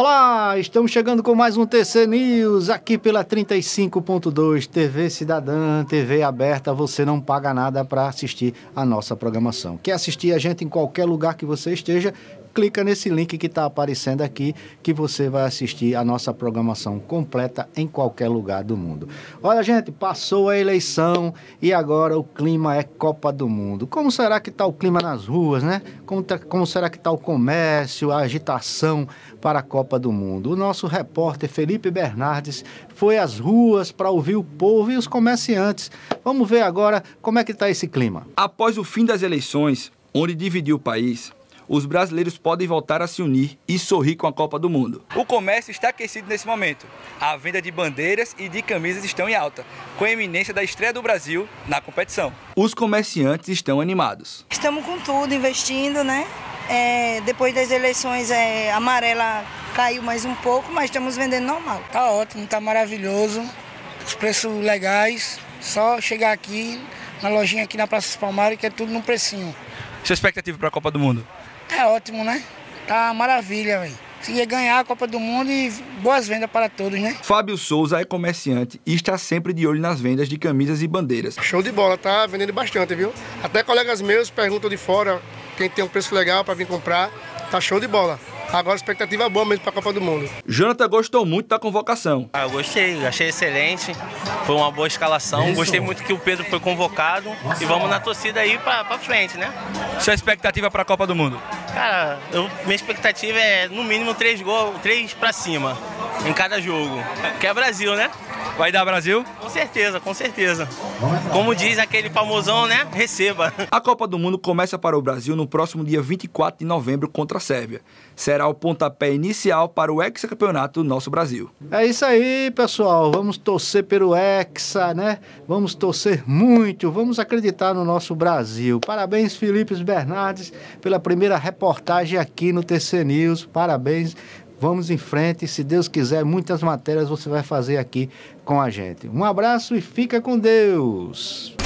Olá, estamos chegando com mais um TC News aqui pela 35.2 TV Cidadã, TV aberta. Você não paga nada para assistir a nossa programação. Quer assistir a gente em qualquer lugar que você esteja? Clica nesse link que está aparecendo aqui que você vai assistir a nossa programação completa em qualquer lugar do mundo. Olha, gente, passou a eleição e agora o clima é Copa do Mundo. Como será que está o clima nas ruas, né? Como, tá, como será que está o comércio, a agitação para a Copa do Mundo? O nosso repórter Felipe Bernardes foi às ruas para ouvir o povo e os comerciantes. Vamos ver agora como é que está esse clima. Após o fim das eleições, onde dividiu o país, os brasileiros podem voltar a se unir e sorrir com a Copa do Mundo. O comércio está aquecido nesse momento. A venda de bandeiras e de camisas estão em alta, com a eminência da estreia do Brasil na competição. Os comerciantes estão animados. Estamos com tudo, investindo, né? É, depois das eleições, é, amarela caiu mais um pouco, mas estamos vendendo normal. Tá ótimo, tá maravilhoso. Os preços legais. Só chegar aqui na lojinha aqui na Praça Palmares que é tudo no precinho. Sua expectativa para a Copa do Mundo? É ótimo, né? Tá maravilha, velho. Conseguir ganhar a Copa do Mundo e boas vendas para todos, né? Fábio Souza é comerciante e está sempre de olho nas vendas de camisas e bandeiras. Show de bola, tá vendendo bastante, viu? Até colegas meus perguntam de fora quem tem um preço legal para vir comprar. Tá show de bola. Agora a expectativa é boa mesmo para a Copa do Mundo. Jonathan gostou muito da convocação. Ah, eu gostei, achei excelente. Foi uma boa escalação. Gostei muito que o Pedro foi convocado. E vamos na torcida aí para frente, né? Sua expectativa para a Copa do Mundo? Cara, eu, minha expectativa é no mínimo três gols, três para cima em cada jogo. Que é Brasil, né? Vai dar Brasil? Com certeza, com certeza. Como diz aquele famosão, né? Receba. A Copa do Mundo começa para o Brasil no próximo dia 24 de novembro contra a Sérvia. Será o pontapé inicial para o hexacampeonato do nosso Brasil. É isso aí, pessoal. Vamos torcer pelo Hexa, né? Vamos torcer muito, vamos acreditar no nosso Brasil. Parabéns, Felipe Bernardes, pela primeira reportagem aqui no TC News. Parabéns. Vamos em frente. Se Deus quiser, muitas matérias você vai fazer aqui com a gente. Um abraço e fica com Deus.